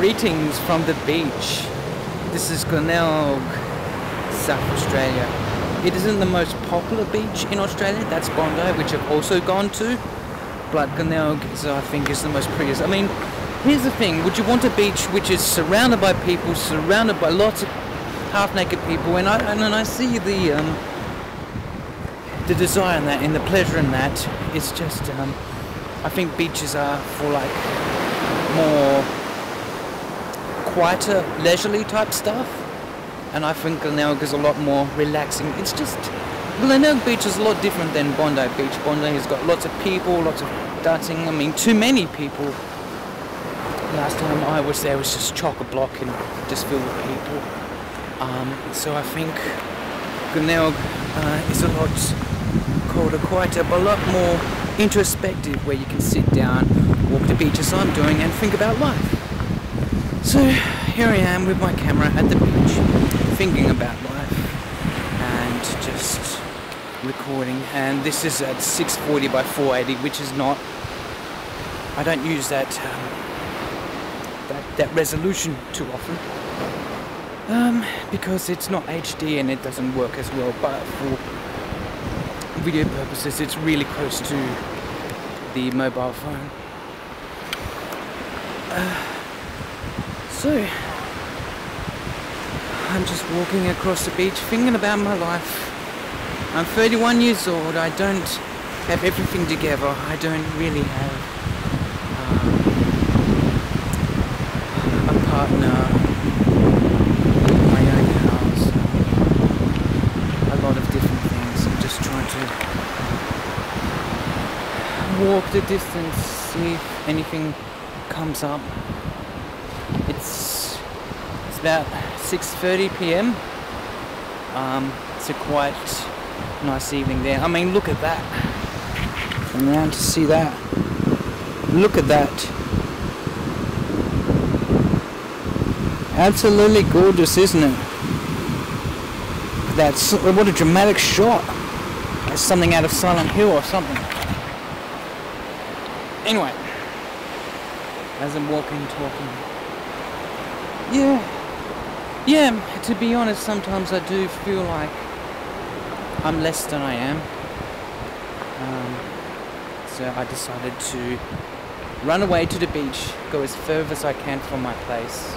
Greetings from the beach. This is Glenelg, South Australia. It isn't the most popular beach in Australia, that's Bondi, which I've also gone to. But Glenelg is, I think, is the most prettiest. I mean, here's the thing, would you want a beach which is surrounded by people, surrounded by lots of half-naked people, and I, and I see the, um, the desire in that, and the pleasure in that. It's just, um, I think beaches are for like quieter, leisurely type stuff. And I think Glenelg is a lot more relaxing. It's just, Glenelg Beach is a lot different than Bondi Beach. Bondi has got lots of people, lots of dancing. I mean, too many people. Last time I was there was just chock-a-block and just filled with people. Um, so I think Glenelg uh, is a lot colder, quieter, but a lot more introspective where you can sit down, walk the beach as I'm doing and think about life. So here I am with my camera at the beach, thinking about life and just recording. And this is at 640 by 480, which is not. I don't use that um, that, that resolution too often um, because it's not HD and it doesn't work as well. But for video purposes, it's really close to the mobile phone. Uh, so, I'm just walking across the beach thinking about my life. I'm 31 years old, I don't have everything together, I don't really have um, a partner, my house, a lot of different things. I'm just trying to walk the distance, see if anything comes up. It's it's about 6:30 p.m. Um, it's a quite nice evening there. I mean, look at that. Come around to see that. Look at that. Absolutely gorgeous, isn't it? That's what a dramatic shot. That's something out of Silent Hill or something. Anyway, as I'm walking, talking. Yeah. Yeah, to be honest, sometimes I do feel like I'm less than I am. Um, so I decided to run away to the beach, go as further as I can from my place.